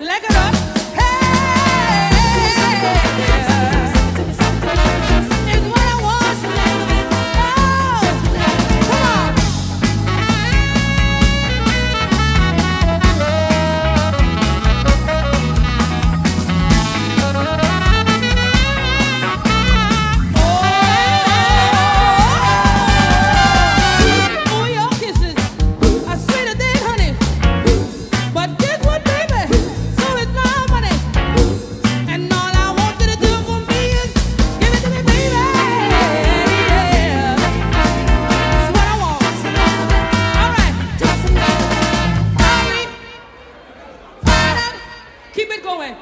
Leg it up. Keep it going.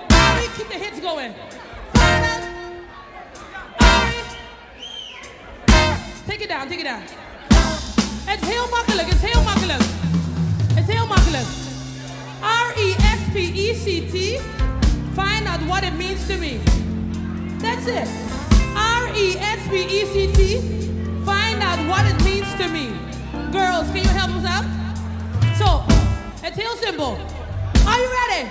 Keep the hits going. Take it down. Take it down. Het is heel makkelijk, het is. R-E-S-P-E-C-T. Find out what it means to me. That's it. R-E-S-P-E-C-T. Find out what it means to me. Girls, can you help us out? So, it's heel simpel. Are you ready?